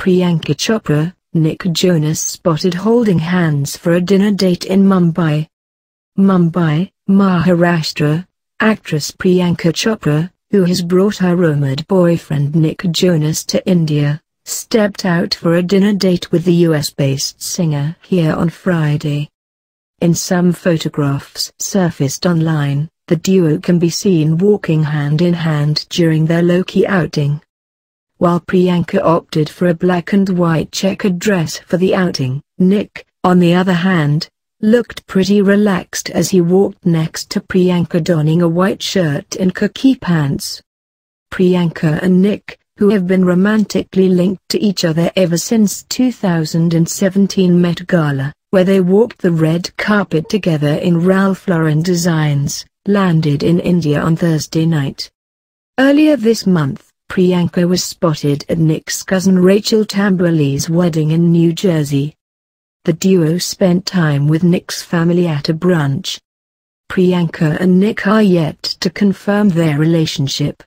Priyanka Chopra, Nick Jonas spotted holding hands for a dinner date in Mumbai. Mumbai, Maharashtra, actress Priyanka Chopra, who has brought her rumored boyfriend Nick Jonas to India, stepped out for a dinner date with the US-based singer here on Friday. In some photographs surfaced online, the duo can be seen walking hand in hand during their low-key outing. While Priyanka opted for a black and white checkered dress for the outing, Nick, on the other hand, looked pretty relaxed as he walked next to Priyanka donning a white shirt and khaki pants. Priyanka and Nick, who have been romantically linked to each other ever since 2017 Met Gala, where they walked the red carpet together in Ralph Lauren designs, landed in India on Thursday night. Earlier this month, Priyanka was spotted at Nick's cousin Rachel Tamburelli's wedding in New Jersey. The duo spent time with Nick's family at a brunch. Priyanka and Nick are yet to confirm their relationship.